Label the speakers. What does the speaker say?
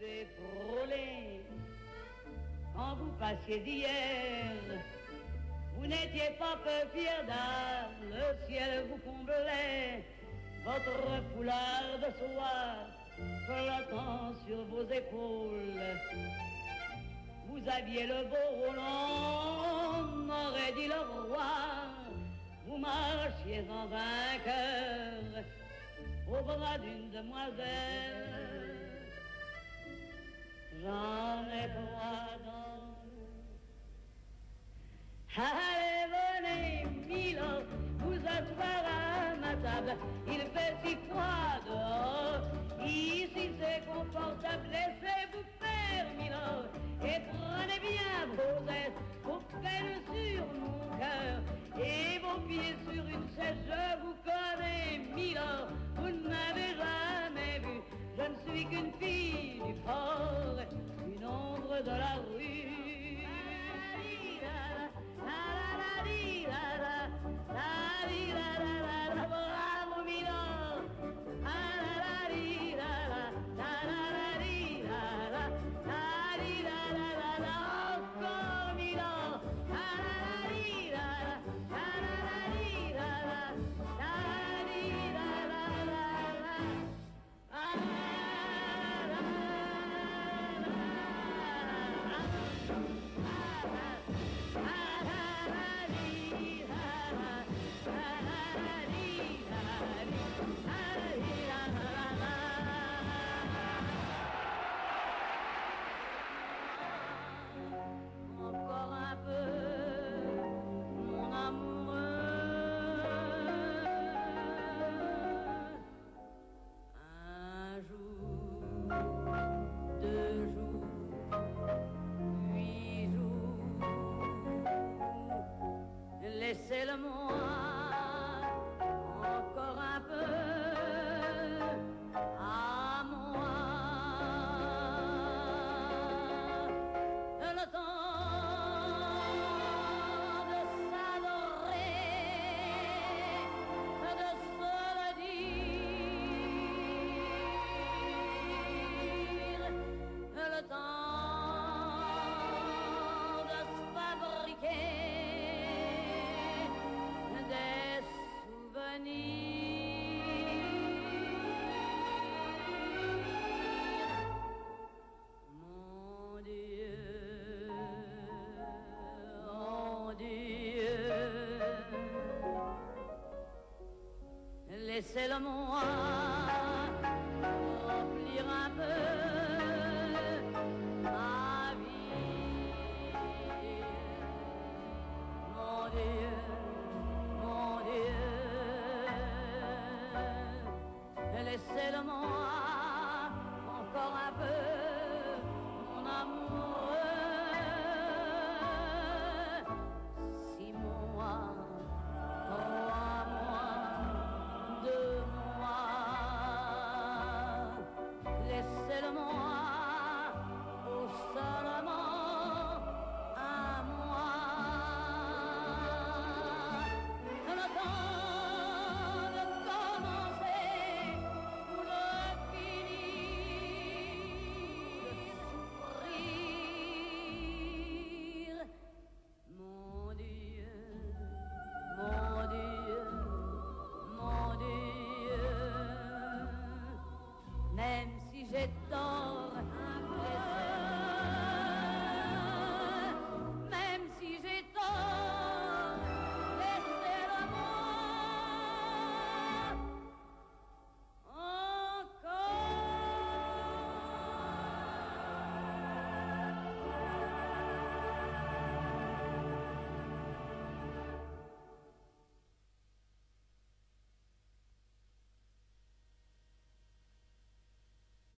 Speaker 1: frôlé quand vous passiez d'hier. Vous n'étiez pas peu fier d'âme, le ciel vous comblait, votre foulard de soie flottant sur vos épaules. Vous aviez le beau Roland, m'aurait dit le roi, vous marchiez en vainqueur au bras d'une demoiselle. Il fait si froid dehors. Ici c'est confortable. Laissez-vous faire, Milo. Et prenez bien vos ailes, vos peines sur mon cœur. Et vos pieds sur une chaise. Je vous connais, Milo. Vous ne m'avez jamais vu. Je ne suis qu'une fille du port, une ombre de la rue. laissez-le moi remplir un peu moi.